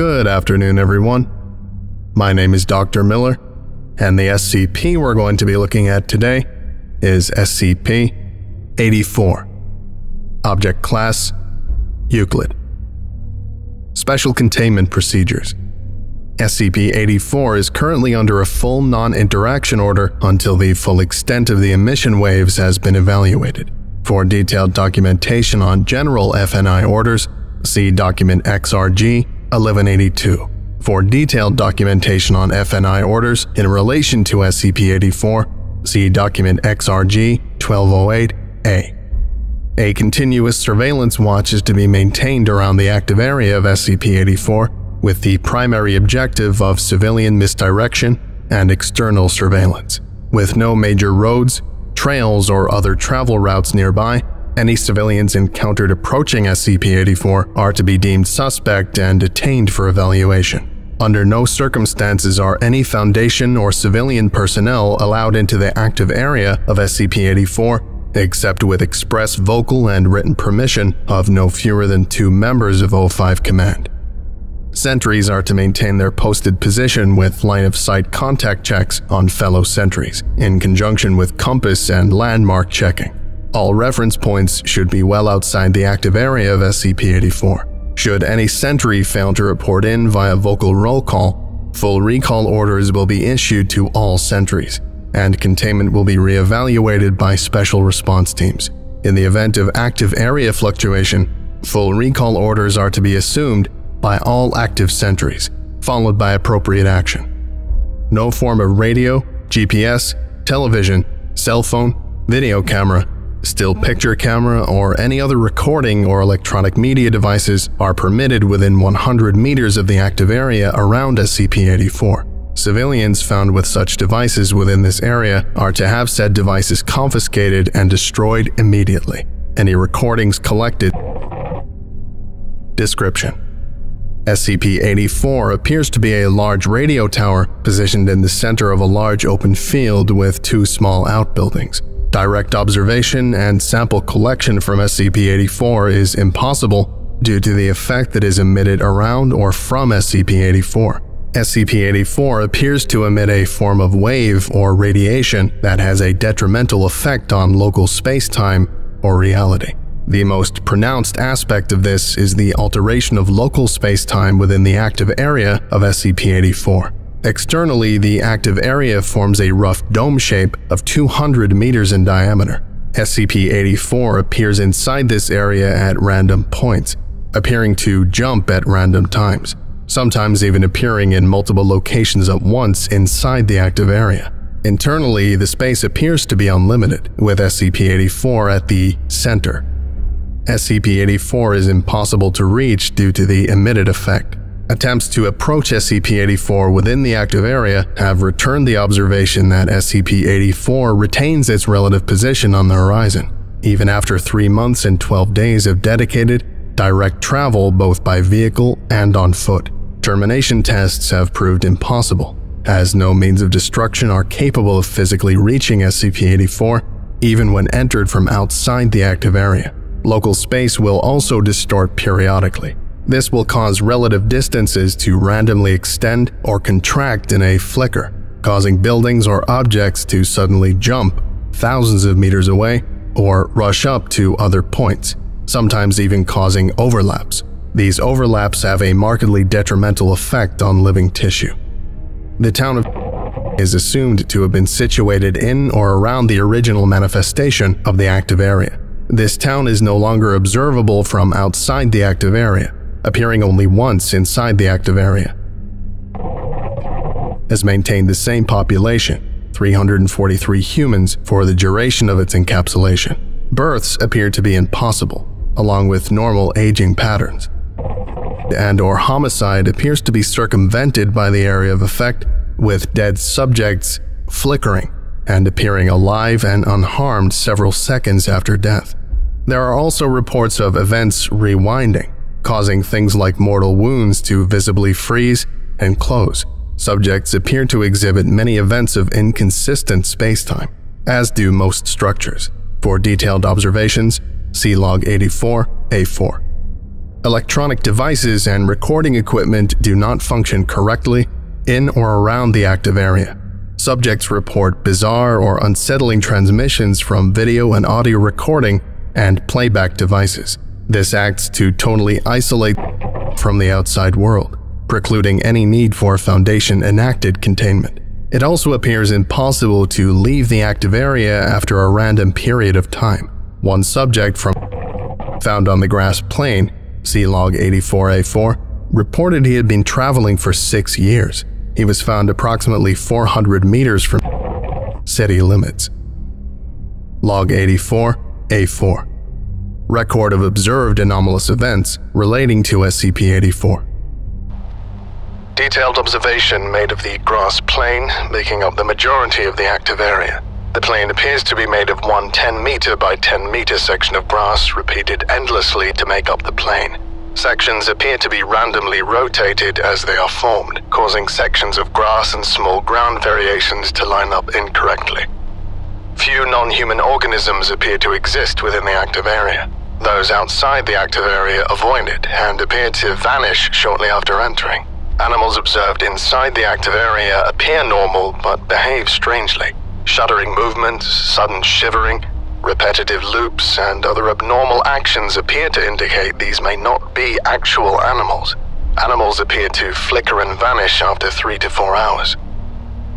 Good afternoon, everyone. My name is Dr. Millar, and the SCP we're going to be looking at today is SCP 84. Object Class Euclid. Special Containment Procedures SCP 84 is currently under a full non interaction order until the full extent of the emission waves has been evaluated. For detailed documentation on general FNI orders, see Document XRG 1182. For detailed documentation on FNI orders in relation to SCP 84, see Document XRG 1208A. A continuous surveillance watch is to be maintained around the active area of SCP 84 with the primary objective of civilian misdirection and external surveillance. With no major roads, trails, or other travel routes nearby, any civilians encountered approaching SCP-84 are to be deemed suspect and detained for evaluation. Under no circumstances are any Foundation or civilian personnel allowed into the active area of SCP-84 except with express vocal and written permission of no fewer than two members of O5 Command. Sentries are to maintain their posted position with line of sight contact checks on fellow sentries, in conjunction with compass and landmark checking. All reference points should be well outside the active area of SCP 84. Should any sentry fail to report in via vocal roll call, full recall orders will be issued to all sentries, and containment will be re-evaluated by special response teams. In the event of active area fluctuation, full recall orders are to be assumed by all active sentries, followed by appropriate action. No form of radio, GPS, television, cell phone, video camera, still picture camera, or any other recording or electronic media devices are permitted within 100 meters of the active area around SCP-84. Civilians found with such devices within this area are to have said devices confiscated and destroyed immediately. Any recordings collected. Description SCP-84 appears to be a large radio tower positioned in the center of a large open field with two small outbuildings. Direct observation and sample collection from SCP-84 is impossible due to the effect that is emitted around or from SCP-84. SCP-84 appears to emit a form of wave or radiation that has a detrimental effect on local space-time or reality. The most pronounced aspect of this is the alteration of local space-time within the active area of SCP-84. Externally, the active area forms a rough dome shape of 200 meters in diameter. SCP-84 appears inside this area at random points, appearing to jump at random times, sometimes even appearing in multiple locations at once inside the active area. Internally, the space appears to be unlimited, with SCP-84 at the center. SCP-84 is impossible to reach due to the emitted effect. Attempts to approach SCP-84 within the active area have returned the observation that SCP-84 retains its relative position on the horizon, even after 3 months and 12 days of dedicated, direct travel both by vehicle and on foot. Termination tests have proved impossible, as no means of destruction are capable of physically reaching SCP-84 even when entered from outside the active area. Local space will also distort periodically. This will cause relative distances to randomly extend or contract in a flicker, causing buildings or objects to suddenly jump thousands of meters away or rush up to other points, sometimes even causing overlaps. These overlaps have a markedly detrimental effect on living tissue. The town of is assumed to have been situated in or around the original manifestation of the active area. This town is no longer observable from outside the active area, appearing only once inside the active area. Has maintained the same population, 343 humans, for the duration of its encapsulation. Births appear to be impossible, along with normal aging patterns. And or homicide appears to be circumvented by the area of effect, with dead subjects flickering and appearing alive and unharmed several seconds after death. There are also reports of events rewinding, causing things like mortal wounds to visibly freeze and close. Subjects appear to exhibit many events of inconsistent spacetime, as do most structures. For detailed observations, see log 84A4. Electronic devices and recording equipment do not function correctly in or around the active area. Subjects report bizarre or unsettling transmissions from video and audio recording and playback devices. This acts to totally isolate from the outside world, precluding any need for Foundation enacted containment. It also appears impossible to leave the active area after a random period of time. One subject from found on the grass plain, see log 84A4, reported he had been traveling for six years. He was found approximately 400 meters from city limits. Log 84A4 Record of observed anomalous events relating to SCP 84. Detailed observation made of the grass plain, making up the majority of the active area. The plain appears to be made of one 10 meter by 10 meter section of grass repeated endlessly to make up the plain. Sections appear to be randomly rotated as they are formed, causing sections of grass and small ground variations to line up incorrectly. Few non-human organisms appear to exist within the active area. Those outside the active area avoid it and appear to vanish shortly after entering. Animals observed inside the active area appear normal but behave strangely. Shuddering movements, sudden shivering, repetitive loops, and other abnormal actions appear to indicate these may not be actual animals. Animals appear to flicker and vanish after three to four hours.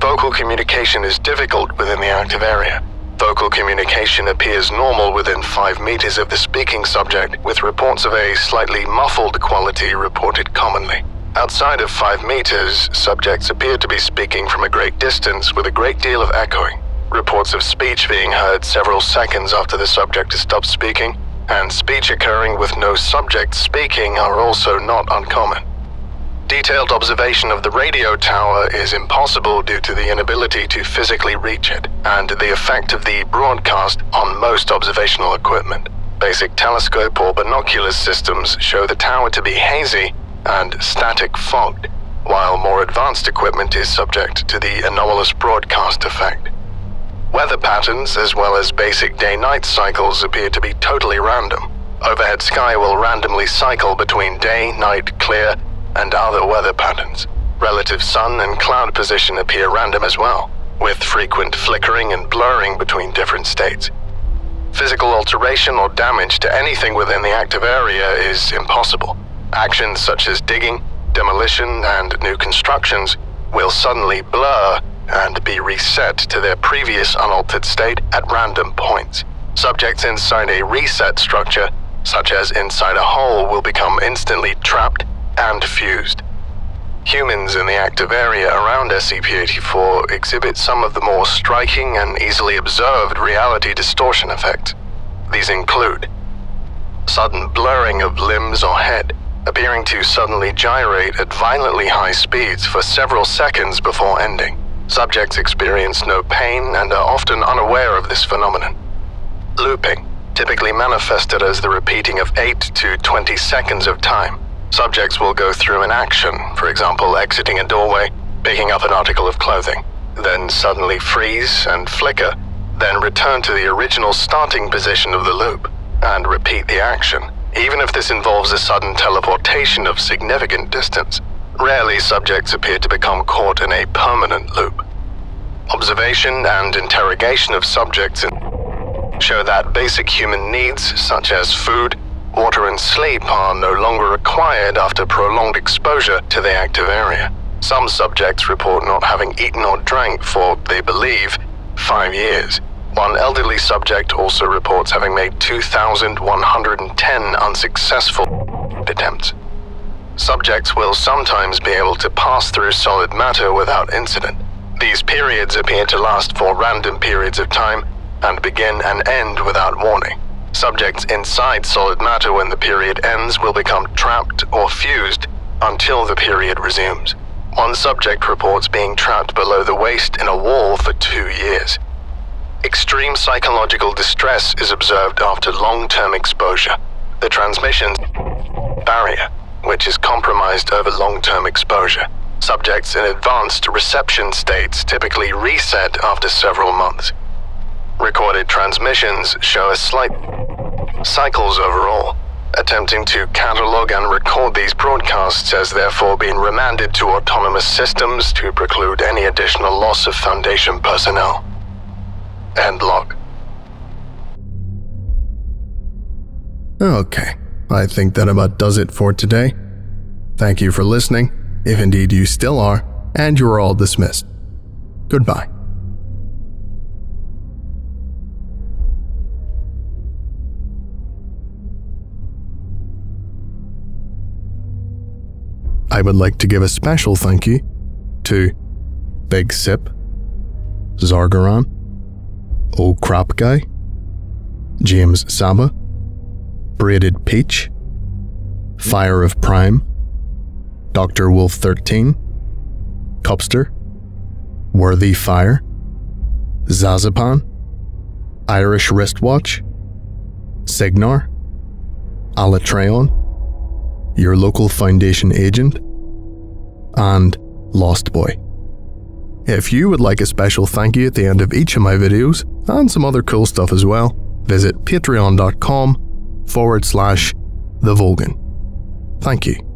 Vocal communication is difficult within the active area. Vocal communication appears normal within 5 meters of the speaking subject, with reports of a slightly muffled quality reported commonly. Outside of 5 meters, subjects appear to be speaking from a great distance with a great deal of echoing. Reports of speech being heard several seconds after the subject has stopped speaking, and speech occurring with no subject speaking are also not uncommon. Detailed observation of the radio tower is impossible due to the inability to physically reach it, and the effect of the broadcast on most observational equipment. Basic telescope or binocular systems show the tower to be hazy and static fogged, while more advanced equipment is subject to the anomalous broadcast effect. Weather patterns, as well as basic day-night cycles, appear to be totally random. Overhead sky will randomly cycle between day, night, clear, and other weather patterns. Relative sun and cloud position appear random as well, with frequent flickering and blurring between different states. Physical alteration or damage to anything within the active area is impossible. Actions such as digging, demolition, and new constructions will suddenly blur and be reset to their previous unaltered state at random points. Subjects inside a reset structure, such as inside a hole, will become instantly trapped and fused. Humans in the active area around SCP-84 exhibit some of the more striking and easily observed reality distortion effects. These include sudden blurring of limbs or head, appearing to suddenly gyrate at violently high speeds for several seconds before ending. Subjects experience no pain and are often unaware of this phenomenon. Looping, typically manifested as the repeating of 8 to 20 seconds of time. Subjects will go through an action, for example, exiting a doorway, picking up an article of clothing, then suddenly freeze and flicker, then return to the original starting position of the loop, and repeat the action even if this involves a sudden teleportation of significant distance. Rarely subjects appear to become caught in a permanent loop. Observation and interrogation of subjects show that basic human needs, such as food, water, and sleep, are no longer required after prolonged exposure to the active area. Some subjects report not having eaten or drank for, they believe, five years. One elderly subject also reports having made 2,110 unsuccessful attempts. Subjects will sometimes be able to pass through solid matter without incident. These periods appear to last for random periods of time and begin and end without warning. Subjects inside solid matter when the period ends will become trapped or fused until the period resumes. One subject reports being trapped below the waist in a wall for two years. Extreme psychological distress is observed after long-term exposure. The transmission barrier, which is compromised over long-term exposure. Subjects in advanced reception states typically reset after several months. Recorded transmissions show a slight cycles overall. Attempting to catalog and record these broadcasts has therefore been remanded to autonomous systems to preclude any additional loss of Foundation personnel. End log. Okay, I think that about does it for today. Thank you for listening, if indeed you still are, and you are all dismissed. Goodbye. I would like to give a special thank you to Big Sip, Zargaron, Old Crop Guy, James Saba, Braided Peach, Fire of Prime, Dr. Wolf 13, Cupster, Worthy Fire, Zazapan, Irish Wristwatch, Signar, Alatreon, your local Foundation agent, and Lost Boy. If you would like a special thank you at the end of each of my videos, and some other cool stuff as well, visit patreon.com forward slash the Volgun. Thank you.